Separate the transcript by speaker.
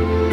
Speaker 1: you